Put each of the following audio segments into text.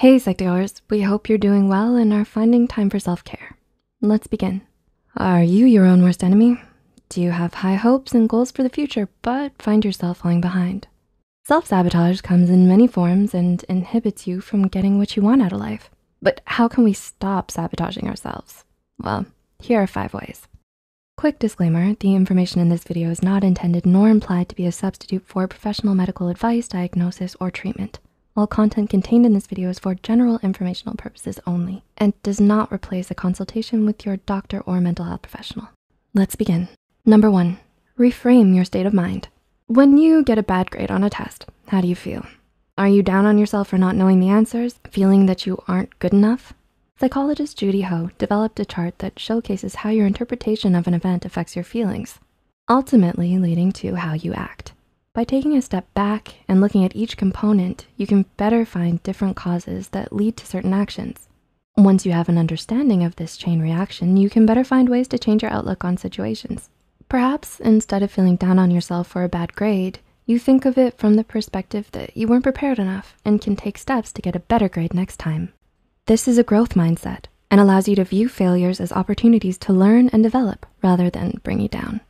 Hey, Psych2Goers, we hope you're doing well and are finding time for self-care. Let's begin. Are you your own worst enemy? Do you have high hopes and goals for the future, but find yourself falling behind? Self-sabotage comes in many forms and inhibits you from getting what you want out of life. But how can we stop sabotaging ourselves? Well, here are five ways. Quick disclaimer, the information in this video is not intended nor implied to be a substitute for professional medical advice, diagnosis, or treatment. All content contained in this video is for general informational purposes only and does not replace a consultation with your doctor or mental health professional. Let's begin. Number one, reframe your state of mind. When you get a bad grade on a test, how do you feel? Are you down on yourself for not knowing the answers, feeling that you aren't good enough? Psychologist Judy Ho developed a chart that showcases how your interpretation of an event affects your feelings, ultimately leading to how you act. By taking a step back and looking at each component, you can better find different causes that lead to certain actions. Once you have an understanding of this chain reaction, you can better find ways to change your outlook on situations. Perhaps instead of feeling down on yourself for a bad grade, you think of it from the perspective that you weren't prepared enough and can take steps to get a better grade next time. This is a growth mindset and allows you to view failures as opportunities to learn and develop rather than bring you down.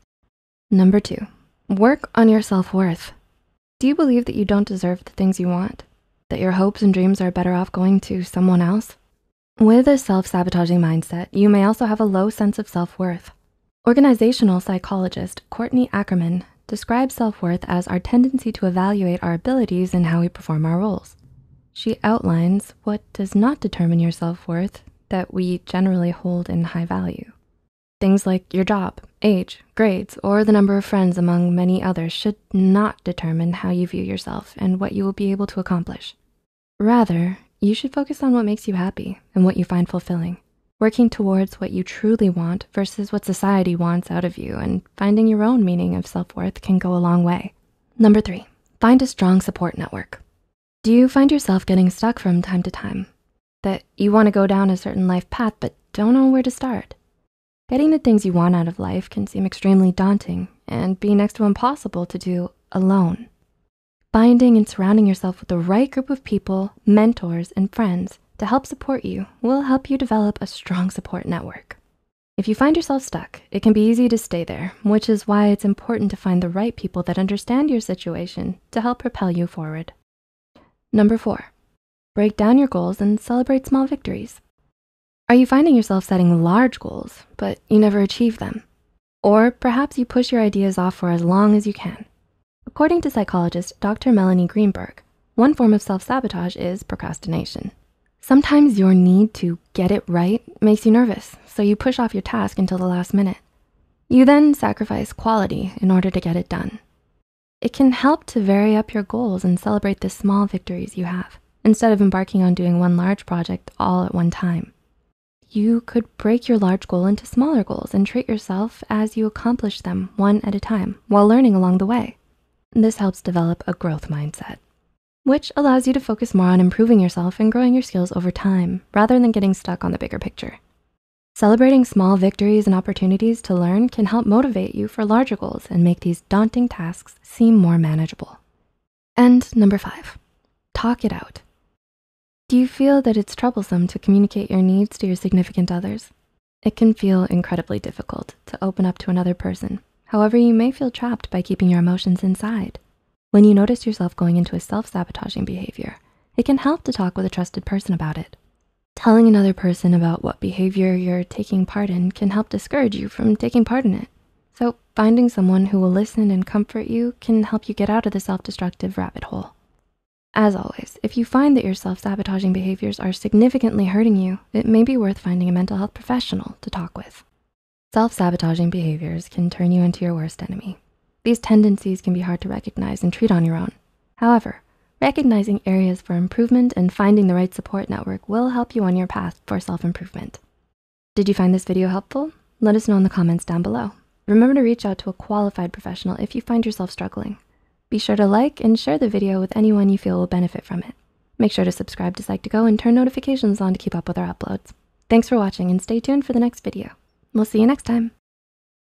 Number two, Work on your self-worth. Do you believe that you don't deserve the things you want? That your hopes and dreams are better off going to someone else? With a self-sabotaging mindset, you may also have a low sense of self-worth. Organizational psychologist Courtney Ackerman describes self-worth as our tendency to evaluate our abilities and how we perform our roles. She outlines what does not determine your self-worth that we generally hold in high value. Things like your job, age, grades, or the number of friends among many others should not determine how you view yourself and what you will be able to accomplish. Rather, you should focus on what makes you happy and what you find fulfilling, working towards what you truly want versus what society wants out of you and finding your own meaning of self-worth can go a long way. Number three, find a strong support network. Do you find yourself getting stuck from time to time? That you wanna go down a certain life path but don't know where to start? Getting the things you want out of life can seem extremely daunting and be next to impossible to do alone. Finding and surrounding yourself with the right group of people, mentors, and friends to help support you will help you develop a strong support network. If you find yourself stuck, it can be easy to stay there, which is why it's important to find the right people that understand your situation to help propel you forward. Number four, break down your goals and celebrate small victories. Are you finding yourself setting large goals, but you never achieve them? Or perhaps you push your ideas off for as long as you can. According to psychologist Dr. Melanie Greenberg, one form of self-sabotage is procrastination. Sometimes your need to get it right makes you nervous, so you push off your task until the last minute. You then sacrifice quality in order to get it done. It can help to vary up your goals and celebrate the small victories you have, instead of embarking on doing one large project all at one time you could break your large goal into smaller goals and treat yourself as you accomplish them one at a time while learning along the way. This helps develop a growth mindset, which allows you to focus more on improving yourself and growing your skills over time rather than getting stuck on the bigger picture. Celebrating small victories and opportunities to learn can help motivate you for larger goals and make these daunting tasks seem more manageable. And number five, talk it out. Do you feel that it's troublesome to communicate your needs to your significant others? It can feel incredibly difficult to open up to another person. However, you may feel trapped by keeping your emotions inside. When you notice yourself going into a self-sabotaging behavior, it can help to talk with a trusted person about it. Telling another person about what behavior you're taking part in can help discourage you from taking part in it. So finding someone who will listen and comfort you can help you get out of the self-destructive rabbit hole. As always, if you find that your self-sabotaging behaviors are significantly hurting you, it may be worth finding a mental health professional to talk with. Self-sabotaging behaviors can turn you into your worst enemy. These tendencies can be hard to recognize and treat on your own. However, recognizing areas for improvement and finding the right support network will help you on your path for self-improvement. Did you find this video helpful? Let us know in the comments down below. Remember to reach out to a qualified professional if you find yourself struggling. Be sure to like and share the video with anyone you feel will benefit from it. Make sure to subscribe to Psych2Go and turn notifications on to keep up with our uploads. Thanks for watching and stay tuned for the next video. We'll see you next time.